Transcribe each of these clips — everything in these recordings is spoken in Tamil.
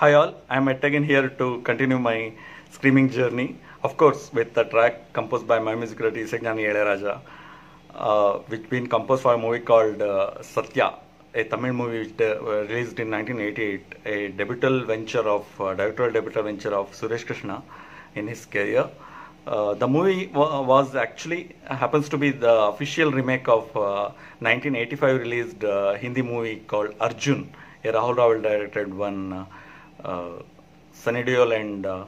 Hi all, I am at again here to continue my screaming journey. Of course, with the track composed by my music director Isajnani Ilayaraja, uh, which been composed for a movie called uh, Satya, a Tamil movie which uh, released in 1988, a debutal venture of uh, directorial debutal venture of Suresh Krishna in his career. Uh, the movie wa- was actually happens to be the official remake of uh, 1985 released uh, Hindi movie called Arjun, a Rahul Rawal directed one. Sunny Deol and uh,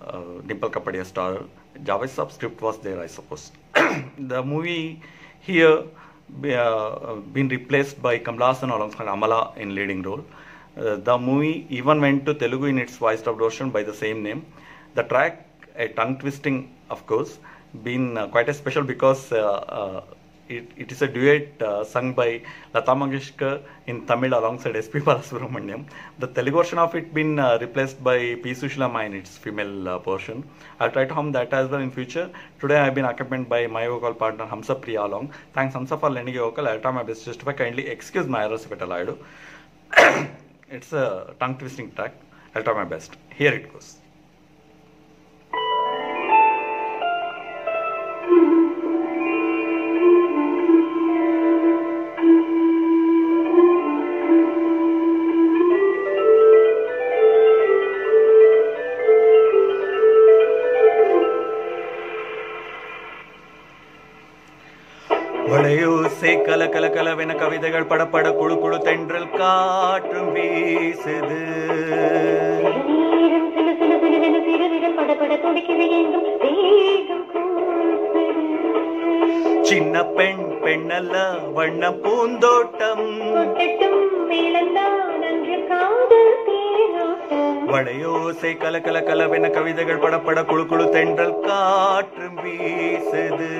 uh, Dimple Kapadia star. Javed Saab script was there, I suppose. the movie here uh, been replaced by Kamala Hassan alongside Amala in leading role. Uh, the movie even went to Telugu in its voice dubbed version by the same name. The track, a tongue twisting, of course, been uh, quite a special because uh, uh, it, it is a duet uh, sung by Lata Mangeshkar in Tamil alongside SP Balasubramaniam. The Telugu version of it been uh, replaced by P. Sushilama in its female uh, portion. I'll try to hum that as well in future. Today I've been accompanied by my vocal partner Hamsa Priya along. Thanks Hamsa for lending a vocal. I'll try my best to. Kindly excuse my errors if at it's a tongue twisting track. I'll try my best. Here it goes. வளையோசை கல கல கலவென கவிதைகள் படப்பட குழு குழு தென்றல் காற்றும் வீசுது. சின்ன பெண் பெண்ணல்ல வண்ண பூந்தோட்டம். வளையோசை கல கல கலவென கவிதைகள் படப்பட குழு குழு தென்றல் காற்றும் வீசுது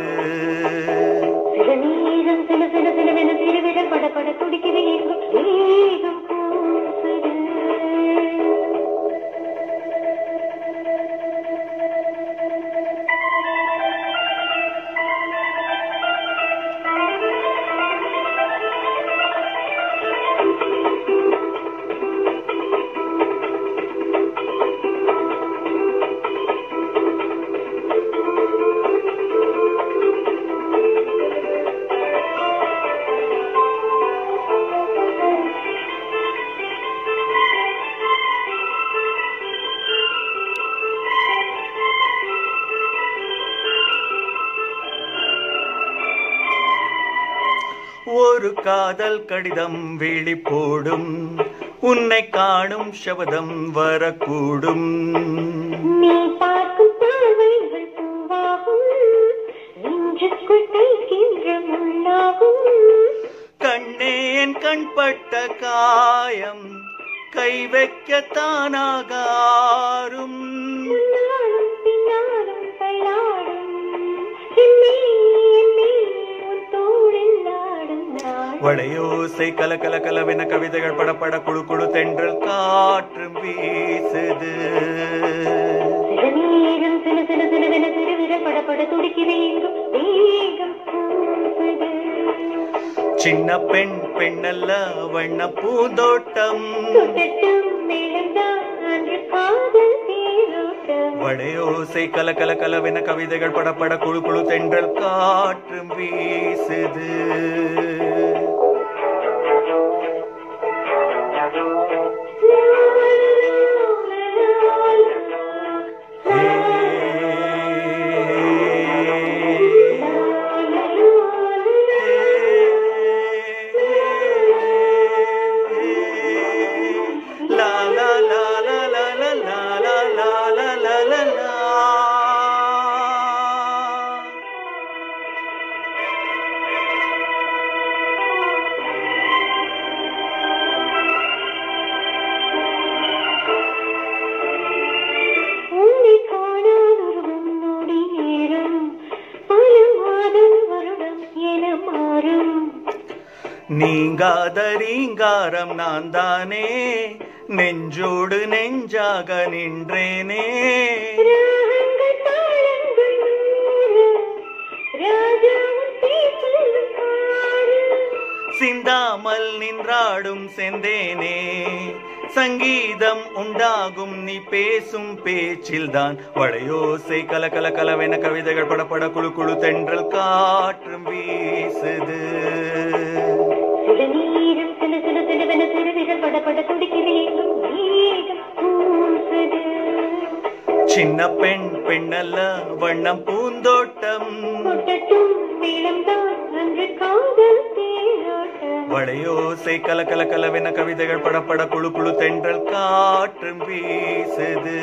ஒரு காதல் கடிதம் வெளி போடும் உன்னை காணும் சபதம் வரக்கூடும். நீ பார்க்கும் பார்வைகள் பூவாகும். நெஞ்சுக்குள் தைக்கின்ற முள்ளாகும் கண்ணே என் கண்பட்ட காயம் கை வைக்க தானாகாரும் வளையோசை கல கல கலவென கவிதைகள் படப்பட குழு குழு தென்றல் காற்றும் வீசுது. சின்ன பெண் பெண்ணல்ல வண்ண பூந்தோட்டம். வளையோசை கல கல கலவென கவிதைகள் படப்பட குழு குழு தென்றல் காற்றும் வீசுது. நீங்காத ரீங்காரம் நான் தானே நெஞ்சோடு நெஞ்சாக நின்றேனே. சிந்தாமல் நின்றாடும் செந்தேனே. சங்கீதம் உண்டாகும் நீ பேசும் பேச்சில்தான். வளையோசை கல கல கலவென கவிதைகள் படபட குழு குழு தென்றல் காற்றும் வீசுது. சின்ன பெண் பெண்ணல்ல வண்ணம் பூந்தோட்டம். வளையோசை கல கல கலவென கவிதைகள் படபட குழு குழு தென்றல் காற்றும் வீசுது.